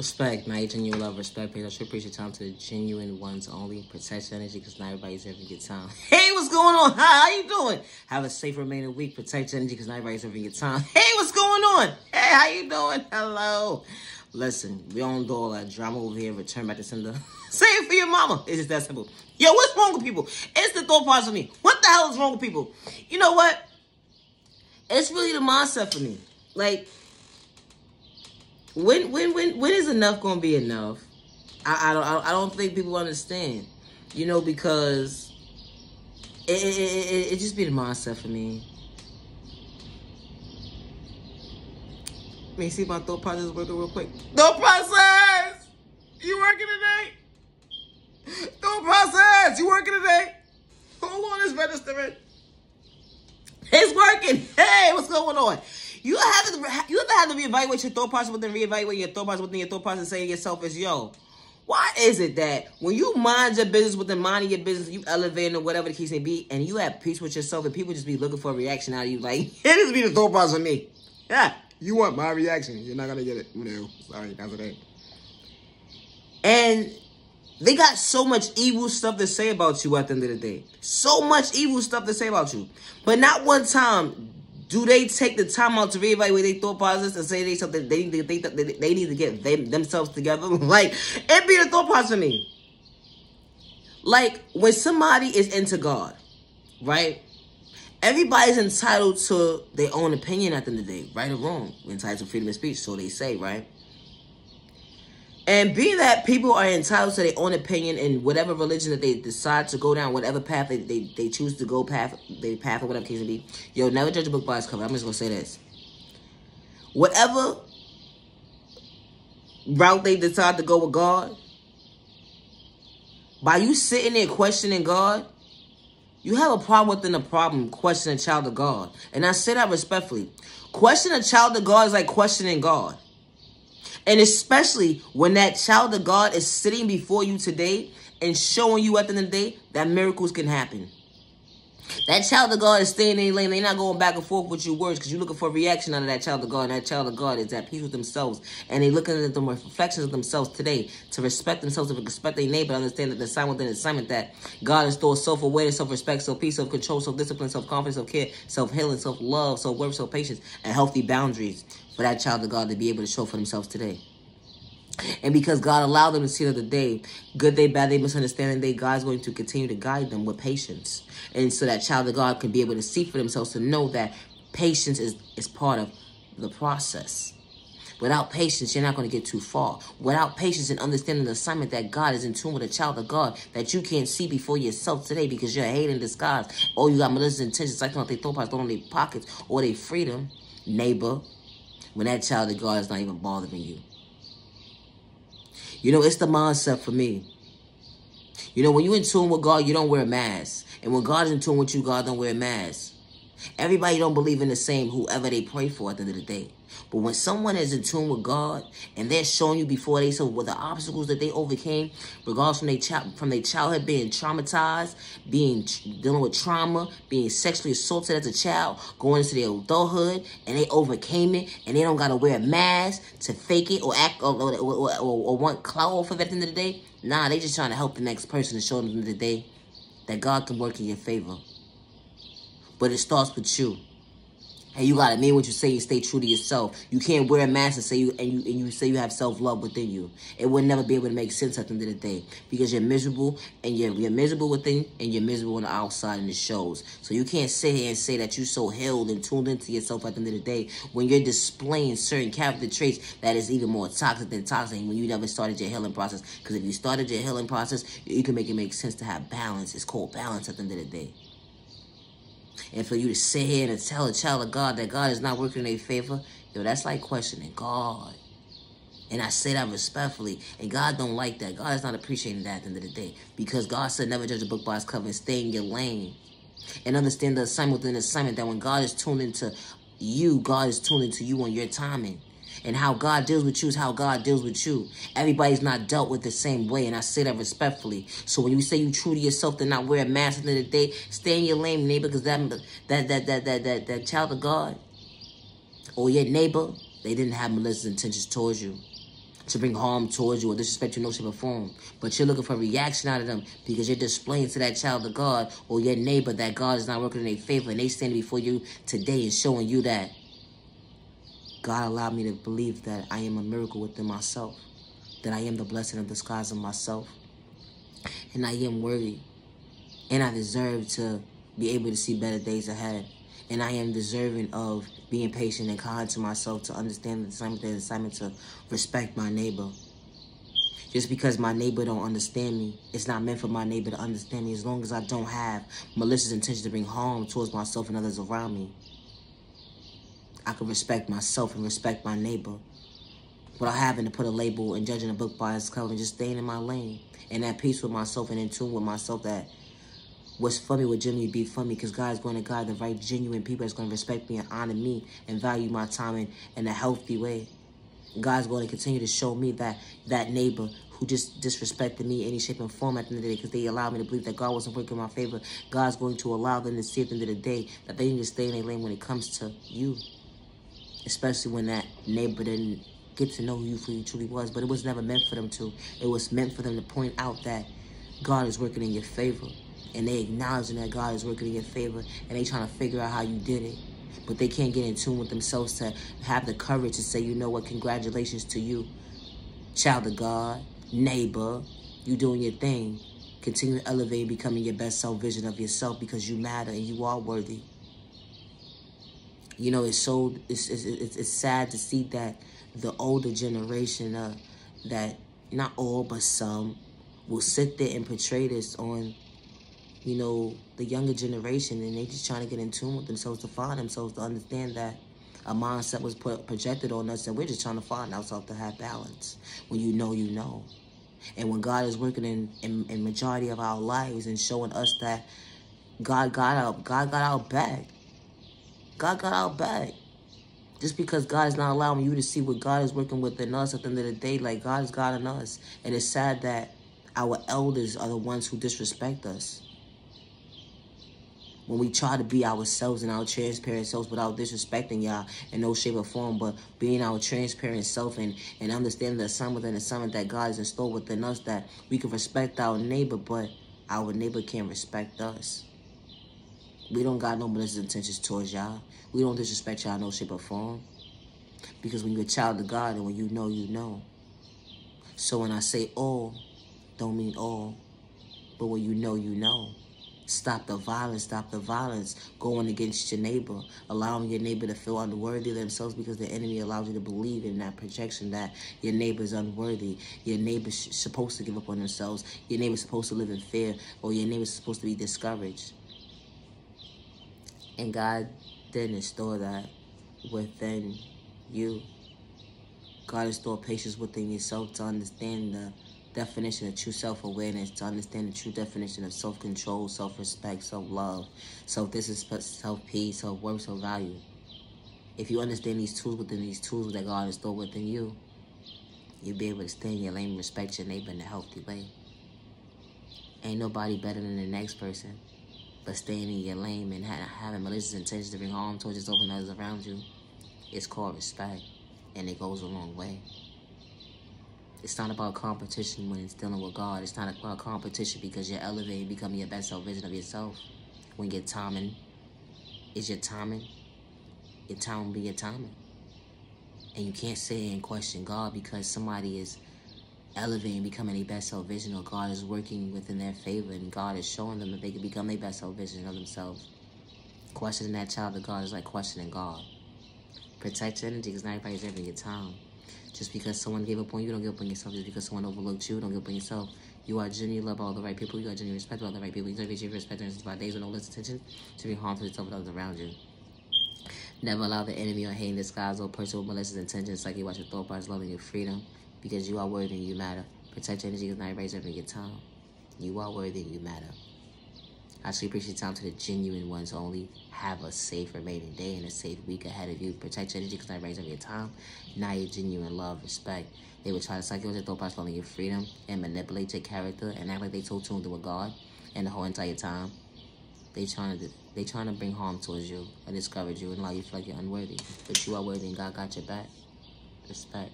Respect, my genuine love, respect, pay. I should appreciate time to the genuine ones only. Protect your energy because not everybody's having a good time. Hey, what's going on? Hi, how you doing? Have a safe remaining week. Protect your energy because not everybody's having a good time. Hey, what's going on? Hey, how you doing? Hello. Listen, we don't do all that drama over here. Return back to sender. It for your mama. It's just that simple. Yo, what's wrong with people? It's the thought process of me. What the hell is wrong with people? You know what? It's really the mindset for me. Like, when when when when is enough gonna be enough? I, I don't I don't think people understand, you know, because it it, it, it just be the mindset for me. Let me see if my thought process is working real quick. Thought process, you working today? Thought process, you working today? Hold on, it's registering. It's working. Hey, what's going on? You have to you have to have to reevaluate your thought process within reevaluate your thought process within your thought process and saying yourself as yo. Why is it that when you mind your business within minding your business, you elevating or whatever the case may be, and you have peace with yourself, and people just be looking for a reaction out of you, like it just be the thought process of me. Yeah, you want my reaction, you're not gonna get it. No, sorry, that's what I. And they got so much evil stuff to say about you at the end of the day. So much evil stuff to say about you. But not one time do they take the time out to reevaluate their thought process and say they something they need to think they, they need to get them, themselves together? like it be the thought process for me. Like when somebody is into God, right? Everybody's entitled to their own opinion at the end of the day, right or wrong. We're entitled to freedom of speech, so they say, right? And being that people are entitled to their own opinion in whatever religion that they decide to go down, whatever path they, they, they choose to go path, they path or whatever case may be. Yo, never judge a book by its cover. I'm just gonna say this. Whatever route they decide to go with God, by you sitting there questioning God, you have a problem within the problem questioning a child of God. And I say that respectfully. Question a child of God is like questioning God. And especially when that child of God is sitting before you today and showing you at the end of the day that miracles can happen. That child of God is staying in lane. They're not going back and forth with your words because you're looking for a reaction out of that child of God. That child of God is at peace with themselves. And they're looking at the reflections of themselves today to respect themselves, to respect their neighbor, understand that the sign within the assignment that God installs self-awareness, self-respect, self-peace, self-control, self-discipline, self-confidence, self-care, self-healing, self-love, self-worth, self-patience, and healthy boundaries for that child of God to be able to show for themselves today. And because God allowed them to see the day, good day, bad day, misunderstanding day, God's going to continue to guide them with patience. And so that child of God can be able to see for themselves to know that patience is, is part of the process. Without patience, you're not going to get too far. Without patience and understanding the assignment that God is in tune with a child of God that you can't see before yourself today because you're hating disguise. Or you got malicious intentions like they throw parts on their pockets or their freedom, neighbor, when that child of God is not even bothering you. You know, it's the mindset for me. You know, when you're in tune with God, you don't wear a mask. And when God is in tune with you, God don't wear a mask. Everybody don't believe in the same whoever they pray for at the end of the day. But when someone is in tune with God and they're showing you before they so what the obstacles that they overcame, regardless from their child from their childhood being traumatized, being dealing with trauma, being sexually assaulted as a child, going into their adulthood, and they overcame it, and they don't gotta wear a mask to fake it or act or, or, or, or want clout off of it at the end of the day. Nah, they just trying to help the next person and show them the day that God can work in your favor. But it starts with you. And you gotta mean what you say and stay true to yourself. You can't wear a mask and say you and you and you say you have self-love within you. It would never be able to make sense at the end of the day. Because you're miserable and you're you're miserable within and you're miserable on the outside and it shows. So you can't sit here and say that you're so healed and tuned into yourself at the end of the day when you're displaying certain character traits that is even more toxic than toxic when you never started your healing process. Because if you started your healing process, you can make it make sense to have balance. It's called balance at the end of the day. And for you to sit here and tell a child of God that God is not working in their favor, yo, that's like questioning God. And I say that respectfully. And God don't like that. God is not appreciating that at the end of the day. Because God said never judge a book by its cover stay in your lane. And understand the assignment within the assignment that when God is tuned into you, God is tuned into you on your timing and how God deals with you is how God deals with you. Everybody's not dealt with the same way, and I say that respectfully. So when you say you true to yourself to not wear a mask at the end of the day, stay in your lane, neighbor, because that, that, that, that, that, that, that child of God or your neighbor, they didn't have malicious intentions towards you. to bring harm towards you or disrespect you in no shape or form. But you're looking for a reaction out of them because you're displaying to that child of God or your neighbor that God is not working in their favor and they stand before you today and showing you that God allowed me to believe that I am a miracle within myself, that I am the blessing of the skies of myself, and I am worthy, and I deserve to be able to see better days ahead. And I am deserving of being patient and kind to myself to understand the assignment, the assignment to respect my neighbor. Just because my neighbor don't understand me, it's not meant for my neighbor to understand me as long as I don't have malicious intention to bring harm towards myself and others around me. I can respect myself and respect my neighbor without having to put a label and judging a book by its cover and just staying in my lane and at peace with myself and in tune with myself that what's me will genuinely be me because God is going to guide the right genuine people that's going to respect me and honor me and value my time in, in a healthy way. God's going to continue to show me that that neighbor who just disrespected me in any shape and form at the end of the day because they allowed me to believe that God wasn't working in my favor. God's going to allow them to see at the end of the day that they need to stay in their lane when it comes to you. Especially when that neighbor didn't get to know who you truly was. But it was never meant for them to. It was meant for them to point out that God is working in your favor and they acknowledging that God is working in your favor and they trying to figure out how you did it. But they can't get in tune with themselves to have the courage to say, you know what, congratulations to you, child of God, neighbor, you doing your thing. Continue elevating, becoming your best self vision of yourself because you matter and you are worthy. You know, it's so, it's, it's, it's, sad to see that the older generation, uh, that not all, but some, will sit there and portray this on you know, the younger generation and they just trying to get in tune with themselves to find themselves to understand that a mindset was put, projected on us and we're just trying to find ourselves to have balance. When you know, you know. And when God is working in, in, in majority of our lives and showing us that God got our, God got our back. God got our back. Just because God is not allowing you to see what God is working within us at the end of the day, like God is God in us. And it's sad that our elders are the ones who disrespect us when we try to be ourselves and our transparent selves without disrespecting y'all in no shape or form, but being our transparent self and, and understanding the assignment and assignment that God has installed within us that we can respect our neighbor, but our neighbor can't respect us. We don't got no malicious intentions towards y'all. We don't disrespect y'all no shape or form. Because when you're a child of God and when you know, you know. So when I say all, don't mean all. But when you know, you know. Stop the violence. Stop the violence going against your neighbor. Allowing your neighbor to feel unworthy of themselves because the enemy allows you to believe in that projection that your neighbor is unworthy. Your neighbor's supposed to give up on themselves. Your neighbor's supposed to live in fear. Or your neighbor's supposed to be discouraged. And God didn't install that within you. God installed patience within yourself to understand the definition of true self-awareness, to understand the true definition of self-control, self-respect, self-love, self-discipline, self-peace, self-worth, self-value. If you understand these tools within these tools that God stored within you, you'll be able to stay in your lane and respect your neighbor in a healthy way. Ain't nobody better than the next person, staying in your lane and having malicious intentions to bring harm towards yourself and others around you, it's called respect, and it goes a long way. It's not about competition when it's dealing with God. It's not about competition because you're elevating, becoming your best self vision of yourself. When your timing is your timing, your time will be your timing. And you can't sit and question God because somebody is elevating, becoming a best self vision, or God is working within their favor, and God is showing them that they can become a best self vision of themselves. Questioning that child of God is like questioning God. Protect your energy because not everybody's ever your time. Just because someone gave up on you, don't give up on yourself. Just because someone overlooked you, don't give up on yourself. You are genuinely loved by all the right people. You are genuinely respected by all the right people. You deserve your respect and by days with no less attention to be harmful to yourself and others around you. Never allow the enemy or hating disguise or person with malicious intentions like you watch your thought bars loving your freedom because you are worthy and you matter. Protect your energy because not everybody's ever your time. You are worthy and you matter. I should appreciate time to the genuine ones only. Have a safe remaining day and a safe week ahead of you. Protect your energy because I raise up your time. Now your genuine love, respect. They would try to psych you into thought process on your freedom and manipulate your character and act like they so tuned with God and the whole entire time. They trying to they trying to bring harm towards you and discourage you and allow you to feel like you're unworthy. But you are worthy and God got your back. Respect.